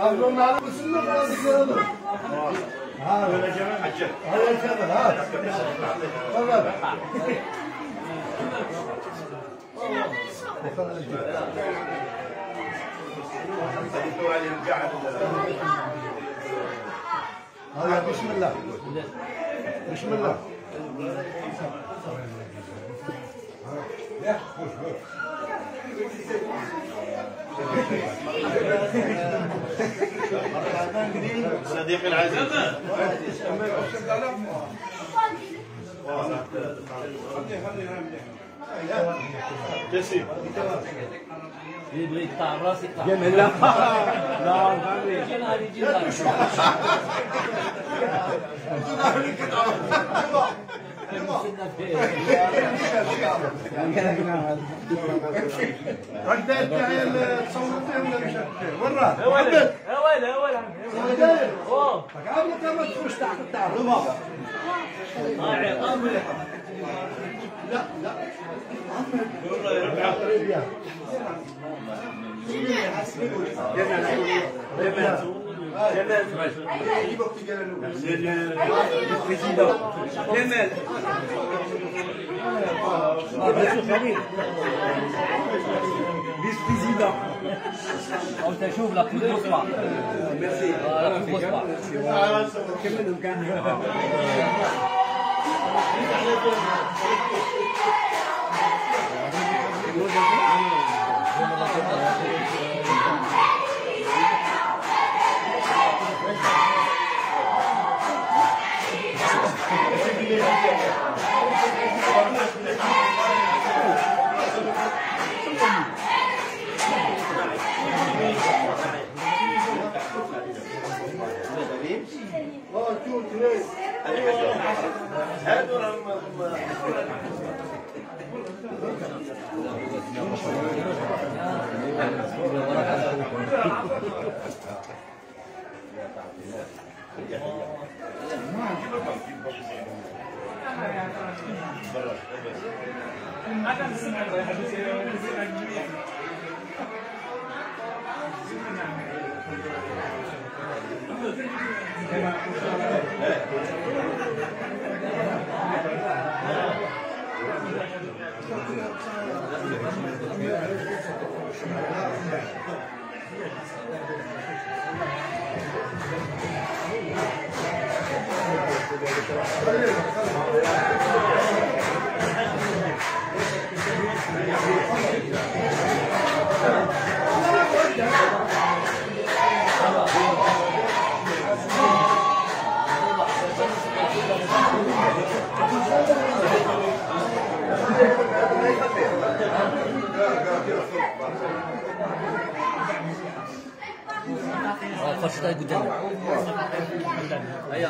Ablanın ağrı mısın mı? Biraz görelim. Ha öyle Cemal. Hayır Cemal ha. Tamam. هذا بسم الله بسم الله صديقي العزيز. جسيم يبغى يقطع براس يقطع لا رديت هاي تصورتين ولا مش يا ولد يا ولد يا ولد اوه قبل كما تخش تحت Le président. Vice-président. On la plus grosse part. Merci. La. Merci. Terima kasih. Thank you. المصبع فرشة قدامي هيا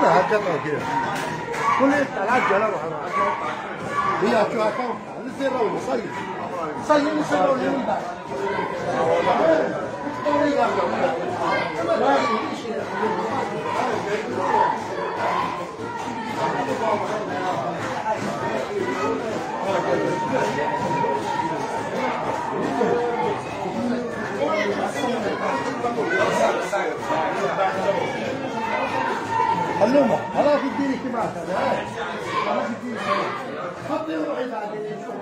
那还真闹心。后来咱俩结了婚了，哎呀，就还上班，你再老有啥意思？啥意思？再老有啥意思？哎，到那？خلونا خلاص اديني كمان خلاص اديني خطي وروحي بعدين نشوف